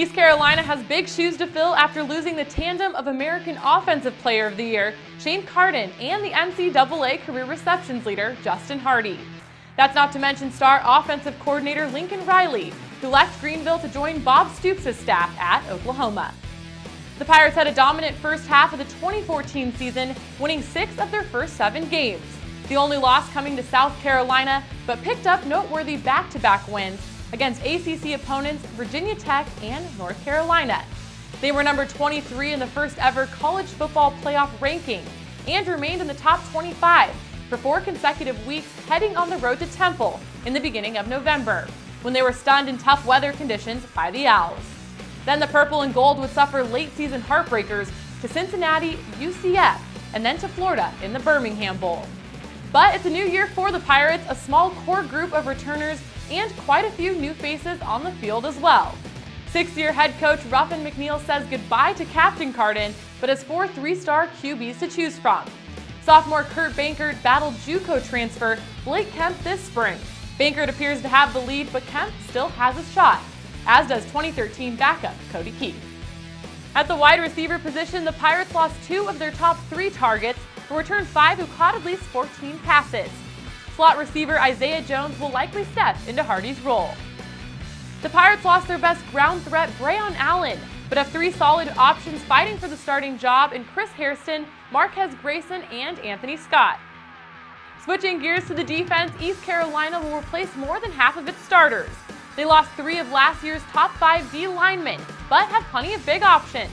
East Carolina has big shoes to fill after losing the tandem of American Offensive Player of the Year, Shane Carden, and the NCAA career receptions leader, Justin Hardy. That's not to mention star offensive coordinator Lincoln Riley, who left Greenville to join Bob Stoops' staff at Oklahoma. The Pirates had a dominant first half of the 2014 season, winning six of their first seven games. The only loss coming to South Carolina, but picked up noteworthy back-to-back wins against ACC opponents Virginia Tech and North Carolina. They were number 23 in the first ever college football playoff ranking and remained in the top 25 for four consecutive weeks heading on the road to Temple in the beginning of November, when they were stunned in tough weather conditions by the Owls. Then the purple and gold would suffer late season heartbreakers to Cincinnati, UCF, and then to Florida in the Birmingham Bowl. But it's a new year for the Pirates, a small core group of returners, and quite a few new faces on the field as well. Six-year head coach Ruffin McNeill says goodbye to Captain Carden, but has four three-star QBs to choose from. Sophomore Kurt Benkert battled JUCO transfer Blake Kemp this spring. Benkert appears to have the lead, but Kemp still has a shot, as does 2013 backup Cody Keith. At the wide receiver position, the Pirates lost two of their top three targets, but returned five who caught at least 14 passes. Slot receiver Isaiah Jones will likely step into Hardy's role. The Pirates lost their best ground threat, Breon Allen, but have three solid options fighting for the starting job in Chris Hairston, Marquez Grayson, and Anthony Scott. Switching gears to the defense, East Carolina will replace more than half of its starters. They lost three of last year's top five D linemen, but have plenty of big options.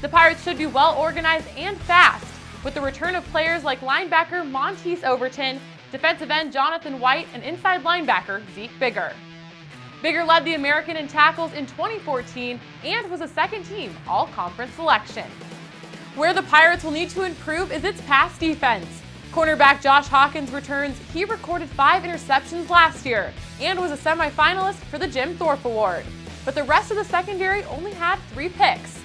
The Pirates should be well organized and fast, with the return of players like linebacker Montese Overton, defensive end Jonathan White, and inside linebacker Zeke Bigger. Bigger led the American in tackles in 2014 and was a second team all conference selection. Where the Pirates will need to improve is its pass defense. Cornerback Josh Hawkins returns. He recorded five interceptions last year and was a semifinalist for the Jim Thorpe Award. But the rest of the secondary only had three picks.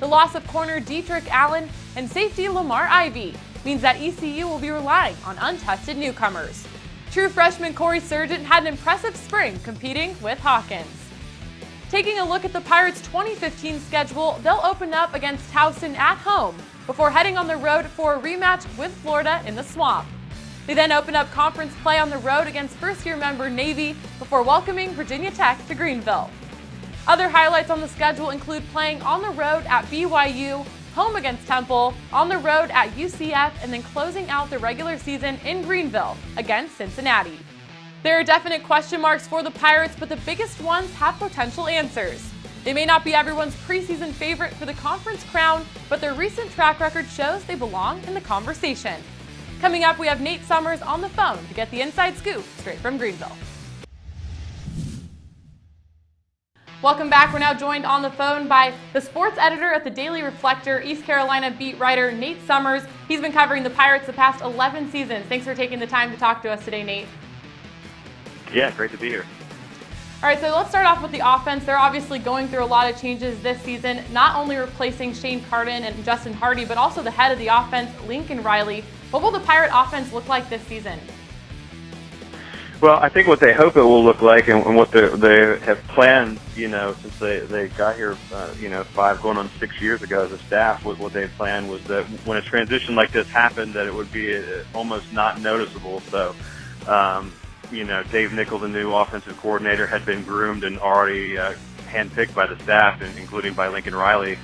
The loss of corner Detric Allen and safety Lamar Ivy means that ECU will be relying on untested newcomers. True freshman Corey Surgeon had an impressive spring competing with Hawkins. Taking a look at the Pirates' 2015 schedule, they'll open up against Towson at home before heading on the road for a rematch with Florida in the Swamp. They then open up conference play on the road against first-year member Navy before welcoming Virginia Tech to Greenville. Other highlights on the schedule include playing on the road at BYU, home against Temple, on the road at UCF, and then closing out the regular season in Greenville against Cincinnati. There are definite question marks for the Pirates, but the biggest ones have potential answers. They may not be everyone's preseason favorite for the conference crown, but their recent track record shows they belong in the conversation. Coming up, we have Nate Summers on the phone to get the inside scoop straight from Greenville. Welcome back. We're now joined on the phone by the sports editor at the Daily Reflector, East Carolina beat writer Nate Summers. He's been covering the Pirates the past 11 seasons. Thanks for taking the time to talk to us today, Nate. Yeah, great to be here. All right, so let's start off with the offense. They're obviously going through a lot of changes this season, not only replacing Shane Carden and Justin Hardy, but also the head of the offense, Lincoln Riley. What will the Pirate offense look like this season? Well, I think what they hope it will look like, and, and what they, they have planned, you know, since they they got here, uh, you know, five going on six years ago as a staff, what, what they planned was that when a transition like this happened, that it would be uh, almost not noticeable. So, um, you know, Dave Nichol, the new offensive coordinator, had been groomed and already uh, handpicked by the staff, and including by Lincoln Riley,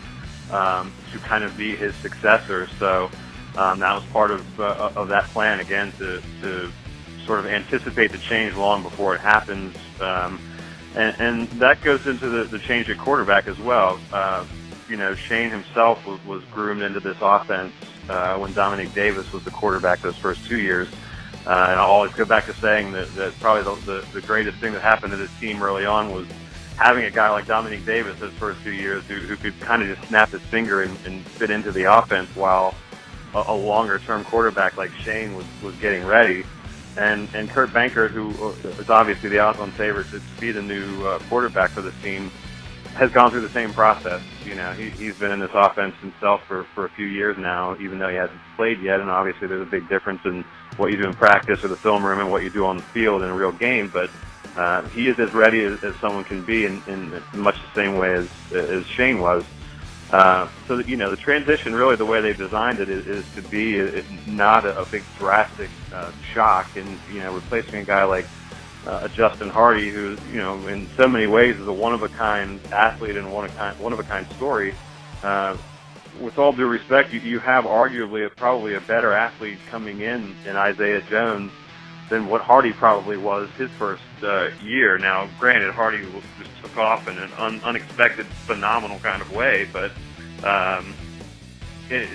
um, to kind of be his successor. So. Um, that was part of uh, of that plan again to to sort of anticipate the change long before it happens. Um, and, and that goes into the, the change at quarterback as well. Uh, you know, Shane himself was, was groomed into this offense uh, when Dominique Davis was the quarterback those first two years. Uh, and I'll always go back to saying that, that probably the, the, the greatest thing that happened to this team early on was having a guy like Dominique Davis his first two years who, who could kind of just snap his finger and, and fit into the offense while a, a longer term quarterback like Shane was, was getting ready and and Kurt Benkert, who is obviously the odds-on favorite to be the new uh, quarterback for this team, has gone through the same process. You know, he, he's been in this offense himself for for a few years now, even though he hasn't played yet. And obviously, there's a big difference in what you do in practice or the film room and what you do on the field in a real game. But uh, he is as ready as, as someone can be in, in much the same way as, as Shane was. Uh, so that, you know, the transition really the way they've designed it is, is to be a, not a, a big drastic uh, shock, and you know, replacing a guy like uh, Justin Hardy, who you know, in so many ways is a one of a kind athlete and one of kind one of a kind story. Uh, with all due respect, you, you have arguably a, probably a better athlete coming in in Isaiah Jones than what Hardy probably was his first uh, year. Now, granted, Hardy just took off in an un- unexpected, phenomenal kind of way, but um, it,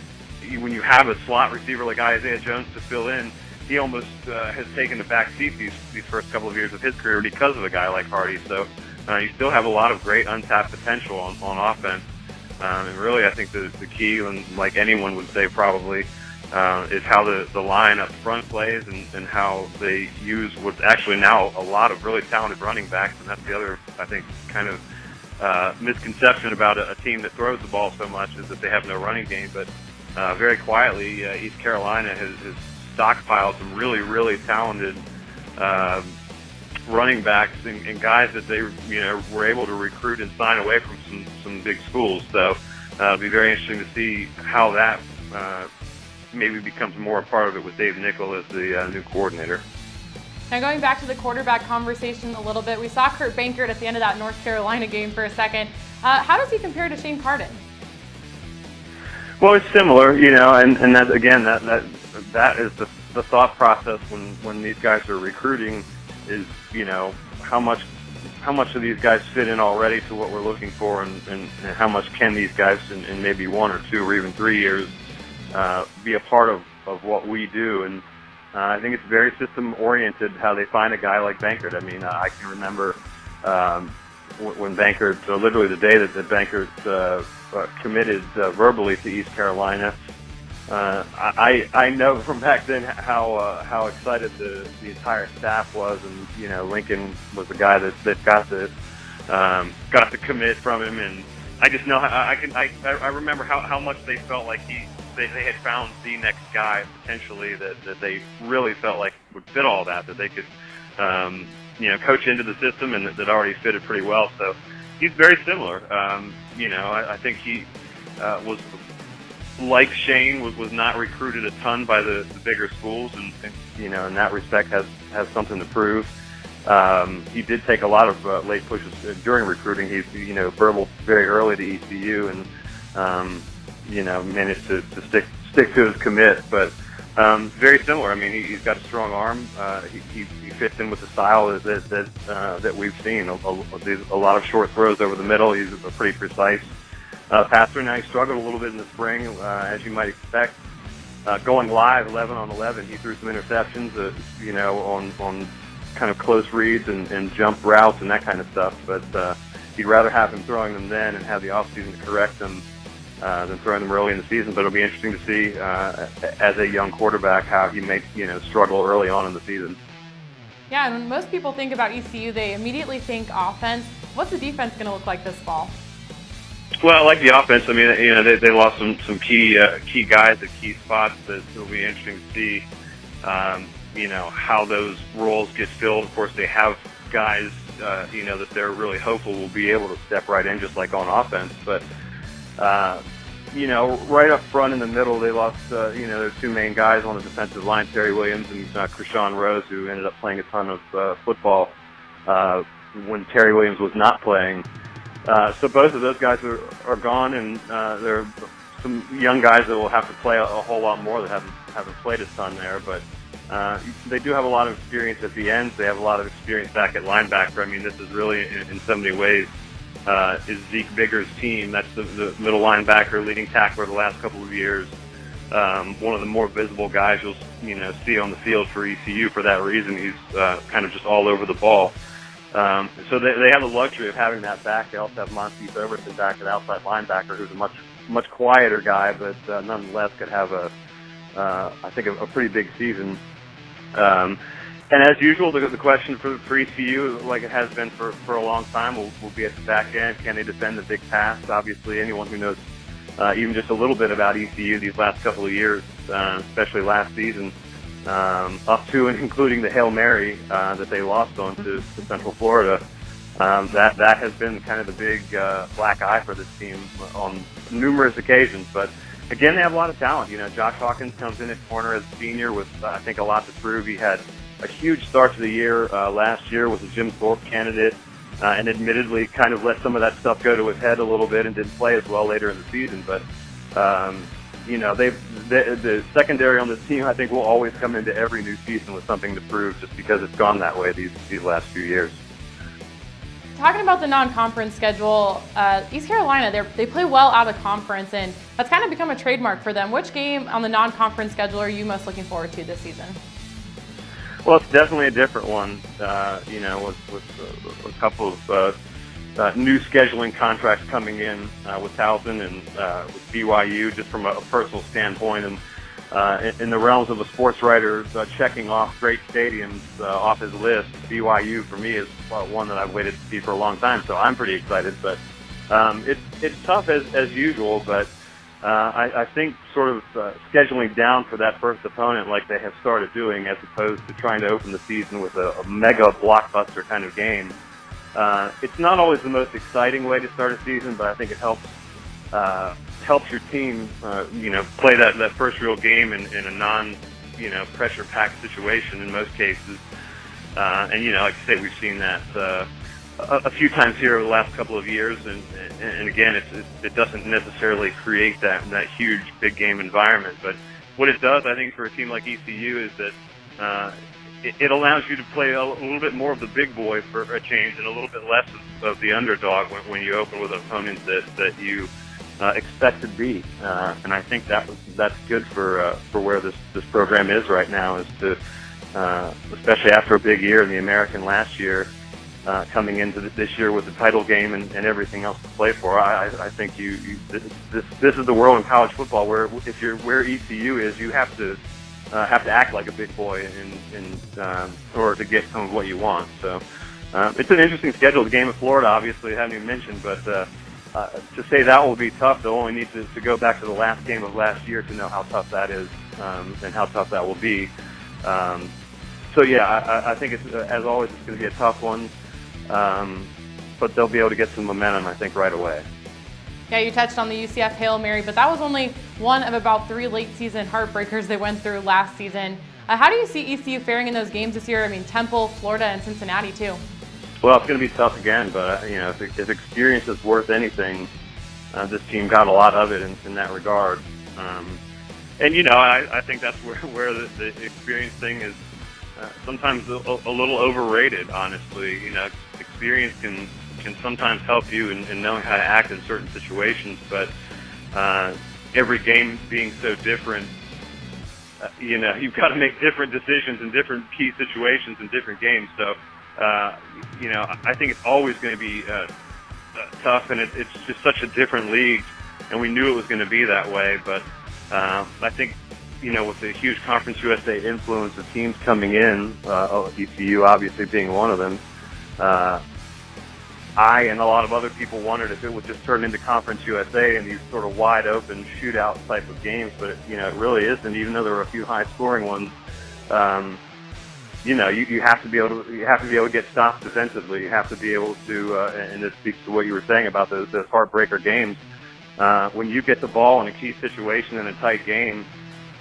when you have a slot receiver like Isaiah Jones to fill in, he almost uh, has taken the back seat these these first couple of years of his career because of a guy like Hardy. So uh, you still have a lot of great untapped potential on, on offense. Um, and really, I think the, the key, and like anyone would say probably, uh, is how the, the line up front plays and, and how they use what's actually now a lot of really talented running backs. And that's the other, I think, kind of uh, misconception about a, a team that throws the ball so much is that they have no running game. But uh, very quietly, uh, East Carolina has, has stockpiled some really, really talented um, running backs and, and guys that they you know were able to recruit and sign away from some some big schools. So uh, it'll be very interesting to see how that uh, maybe becomes more a part of it with Dave Nichol as the uh, new coordinator. Now going back to the quarterback conversation a little bit, we saw Kurt Benkert at the end of that North Carolina game for a second. Uh, how does he compare to Shane Carden? Well, it's similar, you know, and, and that again, that that that is the, the thought process when when these guys are recruiting is you know how much how much of these guys fit in already to what we're looking for, and, and, and how much can these guys in, in maybe one or two or even three years uh, be a part of, of what we do. And uh, I think it's very system oriented how they find a guy like Benkert. I mean, uh, I can remember um, when Benkert, uh, literally the day that, that Benkert uh, uh, committed uh, verbally to East Carolina. Uh, I I know from back then how uh, how excited the the entire staff was, and you know Lincoln was the guy that that got the um, got the commit from him, and I just know I, I can I I remember how how much they felt like he they, they had found the next guy potentially that that they really felt like would fit all that that they could um, you know coach into the system and that, that already fitted pretty well. So he's very similar. Um, you know I, I think he uh, was like Shane, was, was not recruited a ton by the, the bigger schools, and, and you know in that respect has has something to prove. Um, he did take a lot of uh, late pushes during recruiting. He's you know verbal very early to ECU, and um, you know managed to, to stick stick to his commit. But um, very similar. I mean, he, he's got a strong arm. Uh, he, he, he fits in with the style that that uh, that we've seen. A, a, a lot of short throws over the middle. He's a pretty precise uh, passer. Now he struggled a little bit in the spring, uh, as you might expect. Uh, going live 11 on 11, he threw some interceptions, uh, you know, on on kind of close reads and, and jump routes and that kind of stuff. But uh, he'd rather have him throwing them then and have the offseason to correct them uh, than throwing them early in the season. But it'll be interesting to see uh, as a young quarterback how he may, you know, struggle early on in the season. Yeah, and when most people think about ECU, they immediately think offense. What's the defense going to look like this fall? Well, I like the offense. I mean, you know, they, they lost some some key uh, key guys at key spots that will be interesting to see. Um, you know how those roles get filled. Of course, they have guys. Uh, you know that they're really hopeful will be able to step right in, just like on offense. But uh, you know, right up front in the middle, they lost. Uh, you know, their two main guys on the defensive line, Terry Williams and uh, Krishawn Rose, who ended up playing a ton of uh, football uh, when Terry Williams was not playing. Uh, so both of those guys are, are gone, and uh, there are some young guys that will have to play a, a whole lot more that haven't haven't played a ton there. But uh, they do have a lot of experience at the ends. They have a lot of experience back at linebacker. I mean, this is really, in, in so many ways, uh, is Zeke Bigger's team. That's the, the middle linebacker, leading tackler the last couple of years. Um, one of the more visible guys you'll you know see on the field for ECU for that reason. He's uh, kind of just all over the ball. Um, so they, they have the luxury of having that back. They also have Montese Overton back at outside linebacker, who's a much much quieter guy, but uh, nonetheless could have a, uh, I think, a, a pretty big season. Um, and as usual, the, the question for, for ECU, like it has been for, for a long time, will, will be at the back end. Can they defend the big pass? Obviously, anyone who knows uh, even just a little bit about ECU these last couple of years, uh, especially last season, um, up to and including the Hail Mary uh, that they lost on to, to Central Florida. Um, that that has been kind of the big uh, black eye for this team on numerous occasions. But again, they have a lot of talent. You know, Josh Hawkins comes in at corner as a senior with uh, I think a lot to prove. He had a huge start to the year uh, last year, was a Jim Thorpe candidate, uh, and admittedly kind of let some of that stuff go to his head a little bit and didn't play as well later in the season. But um, you know, they've the, the secondary on this team. I think will always come into every new season with something to prove, just because it's gone that way these these last few years. Talking about the non-conference schedule, uh, East Carolina, they play well out of conference, and that's kind of become a trademark for them. Which game on the non-conference schedule are you most looking forward to this season? Well, it's definitely a different one. Uh, you know, with, with uh, a couple of uh, uh, new scheduling contracts coming in uh, with Towson and uh, with BYU, just from a, a personal standpoint, and uh, in, in the realms of a sports writer uh, checking off great stadiums uh, off his list, BYU for me is uh, one that I've waited to see for a long time. So I'm pretty excited, but um, it's it's tough as as usual, but. Uh, I, I think sort of uh, scheduling down for that first opponent like they have started doing as opposed to trying to open the season with a, a mega blockbuster kind of game uh, it's not always the most exciting way to start a season, but I think it helps helps your team, you know, play that, that first real game in, in a non, you know, pressure packed situation in most cases. Uh, and you know, like I say, we've seen that uh, a, a few times here over the last couple of years, and and again, it's, it, it doesn't necessarily create that that huge big game environment, but what it does, I think, for a team like ECU is that uh, it, it allows you to play a, little bit more of the big boy for a change and a little bit less of, of the underdog when, when you open with opponents that, that you uh, expect to be. Uh, and I think that was, that's good for uh, for where this this program is right now. Is to uh, especially after a big year in the American last year, uh, coming into this year with the title game and, and everything else to play for. I, I think you, you this, this is the world in college football where if you're where ECU is, you have to uh, have to act like a big boy in, in um, to get some of what you want. So uh, it's an interesting schedule. The game of Florida, obviously, I haven't even mentioned, but uh, uh, to say that will be tough, they'll only need to, to go back to the last game of last year to know how tough that is um, and how tough that will be. Um, so yeah, I, I think it's as always it's going to be a tough one, um, but they'll be able to get some momentum, I think, right away. Yeah, you touched on the UCF Hail Mary, but that was only one of about three late season heartbreakers they went through last season. Uh, how do you see ECU faring in those games this year? I mean, Temple, Florida, and Cincinnati too. Well, it's going to be tough again, but uh, you know, if, if experience is worth anything, uh, this team got a lot of it in, in that regard. Um, and you know, I, I think that's where where the, the experience thing is uh, sometimes a, a little overrated. Honestly, you know, experience can can sometimes help you in, in knowing how to act in certain situations, but uh, every game being so different, uh, you know, you've got to make different decisions in different key situations in different games. So, uh, you know, I think it's always going to be uh, uh, tough, and it, it's just such a different league, and we knew it was going to be that way. But uh, I think, you know, with the huge Conference USA influence of teams coming in, uh, ECU obviously being one of them, uh, I and a lot of other people wondered if it would just turn into Conference USA and these sort of wide open shootout type of games, but it, you know it really isn't. Even though there were a few high scoring ones, um, you know you, you have to be able to you have to be able to get stops defensively. You have to be able to, uh, and this speaks to what you were saying about those, those heartbreaker games. Uh, when you get the ball in a key situation in a tight game,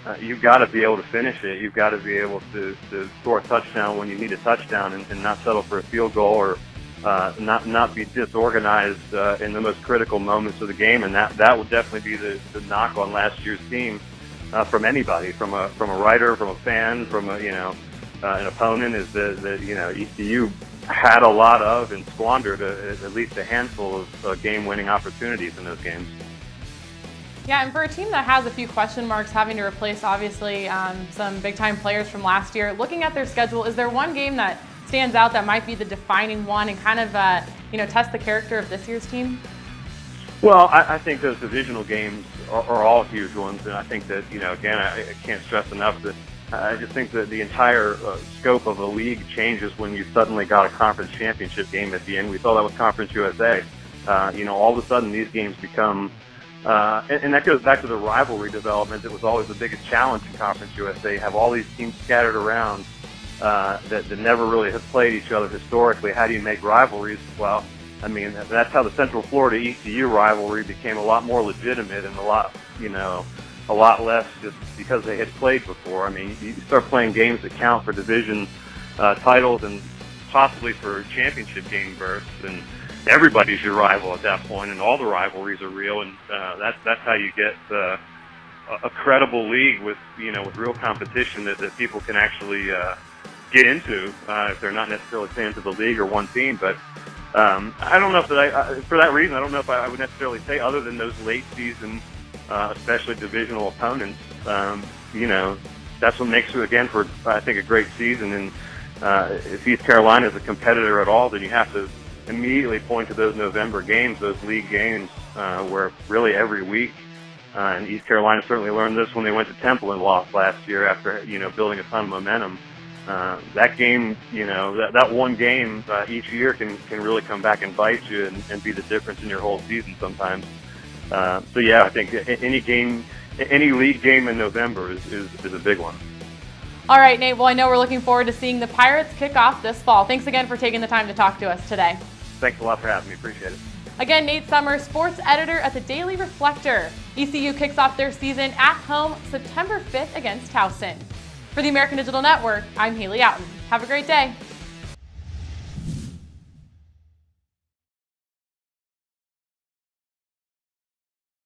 uh, you've got to be able to finish it. You've got to be able to, to score a touchdown when you need a touchdown and, and not settle for a field goal or uh, not not be disorganized uh, in the most critical moments of the game, and that that would definitely be the, the knock on last year's team uh, from anybody, from a from a writer, from a fan, from a you know uh, an opponent, is that that you know ECU had a lot of and squandered a, at least a handful of uh, game-winning opportunities in those games. Yeah, and for a team that has a few question marks, having to replace obviously um, some big-time players from last year, looking at their schedule, is there one game that stands out that might be the defining one and kind of uh, you know test the character of this year's team? Well, I, I think those divisional games are, are, all huge ones, and I think that you know again I, I can't stress enough that I just think that the entire uh, scope of a league changes when you suddenly got a conference championship game at the end. We saw that with Conference USA. Uh, you know, all of a sudden these games become Uh, and, and that goes back to the rivalry development. It was always the biggest challenge in Conference USA. Have all these teams scattered around uh, that, that never really have played each other historically. How do you make rivalries? Well, I mean, that's how the Central Florida ECU rivalry became a lot more legitimate and a lot, you know, a lot less just because they had played before. I mean, you start playing games that count for division uh, titles and possibly for championship game berths, and everybody's your rival at that point, and all the rivalries are real, and uh, that's that's how you get uh, a credible league with you know with real competition that, that people can actually uh, get into uh, if they're not necessarily fans of the league or one team, but. Um, I don't know if that I, uh, for that reason, I don't know if I, I would necessarily say other than those late season uh, especially divisional opponents. Um, you know, that's what makes it again for I think a great season. And uh, if East Carolina is a competitor at all, then you have to immediately point to those November games, those league games, uh, where really every week. Uh, and East Carolina certainly learned this when they went to Temple and lost last year after you know building a ton of momentum. Uh, that game, you know, that, that one game uh, each year can can really come back and bite you and, and be the difference in your whole season sometimes. Uh, so yeah, I think any game, any league game in November is, is, is a big one. All right, Nate. Well, I know we're looking forward to seeing the Pirates kick off this fall. Thanks again for taking the time to talk to us today. Thanks a lot for having me. Appreciate it. Again, Nate Sommer, sports editor at the Daily Reflector. ECU kicks off their season at home September 5th against Towson. For the American Digital Network, I'm Haley Outen. Have a great day.